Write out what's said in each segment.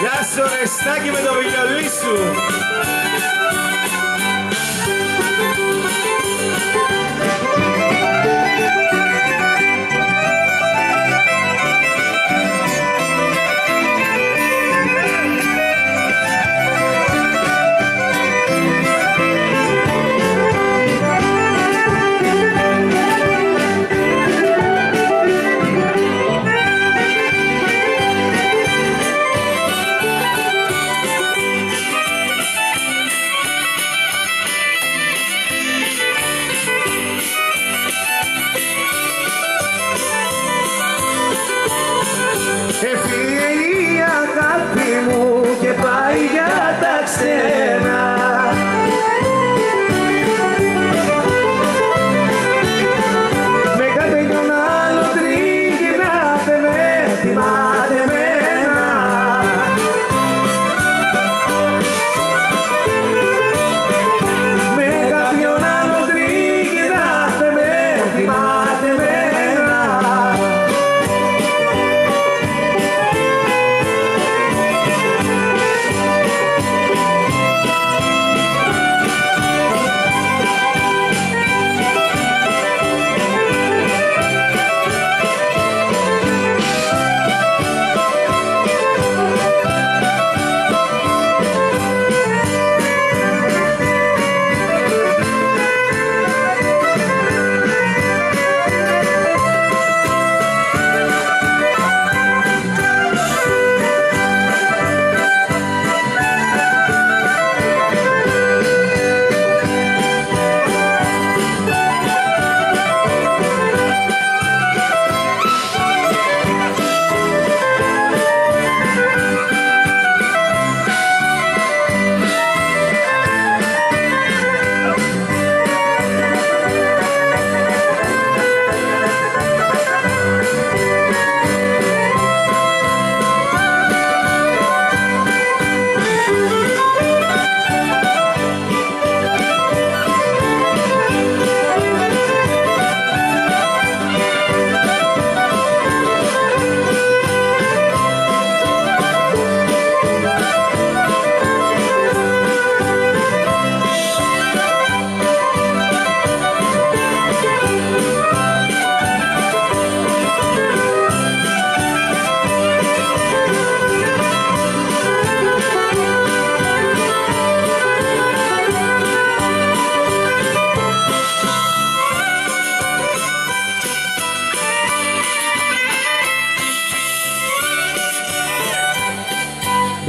Γεια σου Ρεστάκι με το βιολί σου.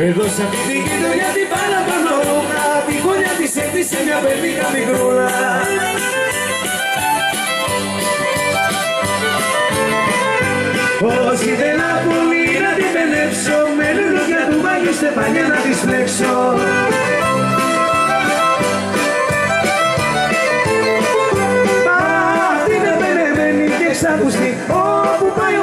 Εδώ σε αυτή την γειτονιά την παραπανώνα Τη γωνιά της έκτισε μια παιδίκα μικρούλα Όσοι δεν ακολεί να την πενέψω Με λουλούδια του Μάγιου Στεφανιά να της φλέξω Αυτή είναι πενεμένη και ξακουστεί Όπου πάει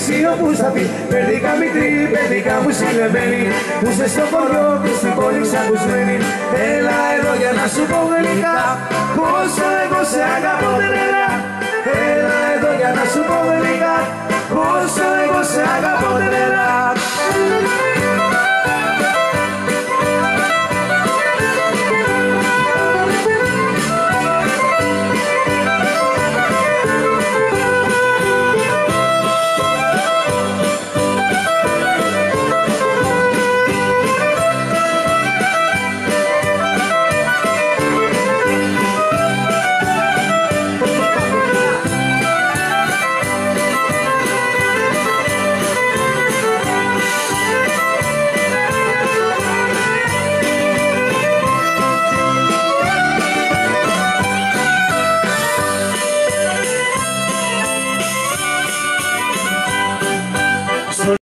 όπου γυρίσει όπου θα πει Παιδικά μικρή, παιδικά μου συλλεμένη Που σε στο χωριό και στην πόλη ξακουσμένη Έλα εδώ για να σου πω γλυκά Πόσο εγώ σε αγαπώ δεν έλα Έλα εδώ για να σου πω γλυκά Πόσο εγώ σε αγαπώ. δεν έλα